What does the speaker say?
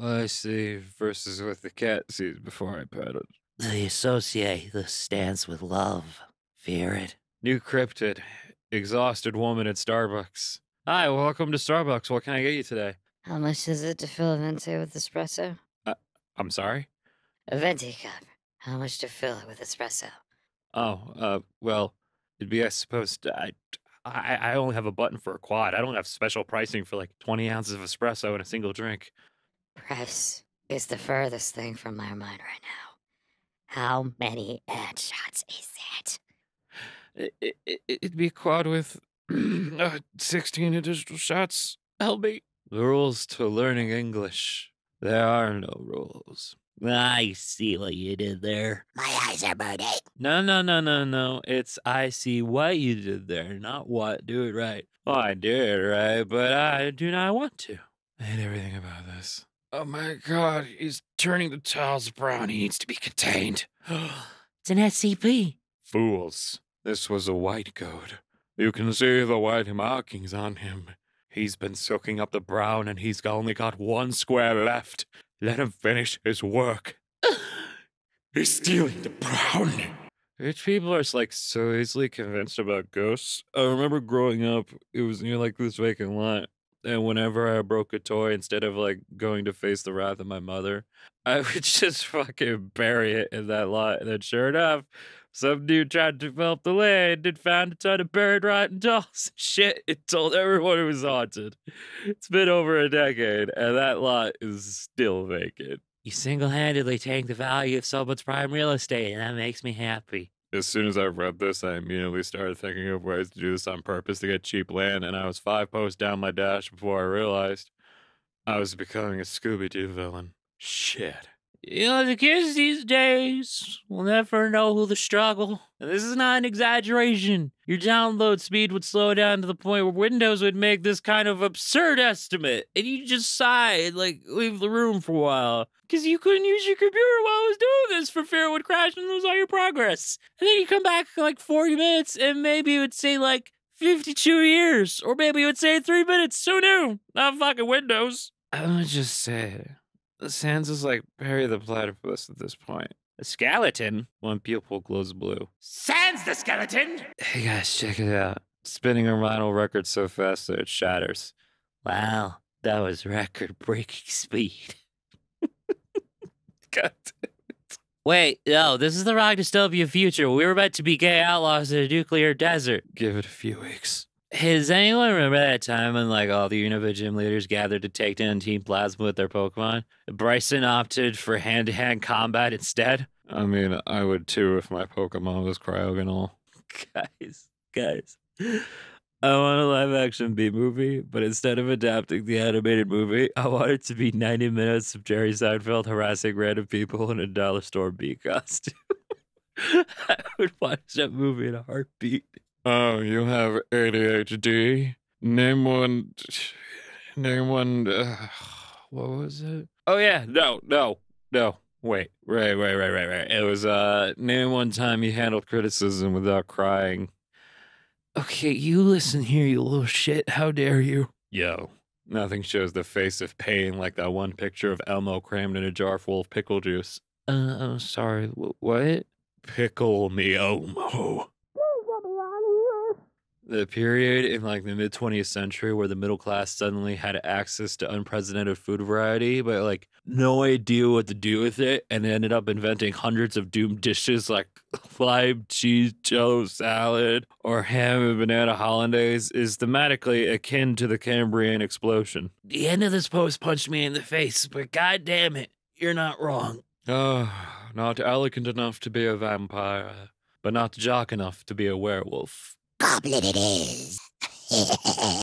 I see verses what the cat sees before I pet it. The associate the stance with love. Fear it. New cryptid. Exhausted woman at Starbucks. Hi, welcome to Starbucks. What can I get you today? How much is it to fill a venti with espresso? I'm sorry? A venti cup. How much to fill it with espresso? Oh, uh, well, it'd be, I suppose, I, I, I only have a button for a quad. I don't have special pricing for like 20 ounces of espresso in a single drink. Price is the furthest thing from my mind right now. How many ad shots is that? It, it, it- it'd be a quad with uh, 16 additional shots. Help me. The rules to learning English. There are no rules. I see what you did there. My eyes are burning. No, no, no, no, no. It's I see what you did there, not what. Do it right. Oh, I did it right, but I do not want to. I hate everything about this. Oh my god, he's turning the tiles brown. He needs to be contained. It's an SCP. Fools. This was a white code. You can see the white markings on him. He's been soaking up the brown and he's only got one square left. Let him finish his work. he's stealing the brown. Rich people are like so easily convinced about ghosts. I remember growing up, it was near like this vacant lot. And whenever I broke a toy, instead of like going to face the wrath of my mother, I would just fucking bury it in that lot. And then sure enough, some dude tried to develop the land and found a ton of buried rotten dolls shit and told everyone it was haunted. It's been over a decade and that lot is still vacant. You single handedly take the value of someone's prime real estate, and that makes me happy. As soon as I read this, I immediately started thinking of ways to do this on purpose to get cheap land, and I was five posts down my dash before I realized I was becoming a Scooby Doo villain. Shit. You know, the kids these days will never know who the struggle. And this is not an exaggeration. Your download speed would slow down to the point where Windows would make this kind of absurd estimate. And you just sigh and, like, leave the room for a while. Because you couldn't use your computer while it was doing this for fear it would crash and lose all your progress. And then you come back like 40 minutes and maybe it would say, like, 52 years. Or maybe it would say three minutes. Who knew? Not fucking Windows. I'm just say, Sans is like Perry the Platypus at this point. A skeleton? One pupil glows blue. Sans the skeleton! Hey guys, check it out. Spinning a vinyl record so fast that it shatters. Wow, that was record breaking speed. God Wait, no, this is the rock dystopia future. We were meant to be gay outlaws in a nuclear desert. Give it a few weeks. Does anyone remember that time when like all the Unova gym leaders gathered to take down Team Plasma with their Pokemon? Brycen opted for hand-to-hand combat instead. I mean, I would too if my Pokemon was cryogonal. guys, guys. I want a live action B movie, but instead of adapting the animated movie, I want it to be 90 minutes of Jerry Seinfeld harassing random people in a dollar store bee costume. I would watch that movie in a heartbeat. Oh, you have ADHD? Name one. Name one. Uh, what was it? Oh, yeah. No, no, no. Wait, right, right, right, right, right. It was, uh, name one time you handled criticism without crying. Okay, you listen here, you little shit. How dare you? Yo. Nothing shows the face of pain like that one picture of Elmo crammed in a jar full of pickle juice. Uh, I'm sorry. wh- What? Pickle me Elmo. The period in like the mid 20th century where the middle class suddenly had access to unprecedented food variety, but like no idea what to do with it, and ended up inventing hundreds of doomed dishes like lime cheese jello salad or ham and banana hollandaise is thematically akin to the Cambrian explosion. The end of this post punched me in the face, but god damn it, you're not wrong. Oh, not elegant enough to be a vampire, but not jock enough to be a werewolf. Goblin it is.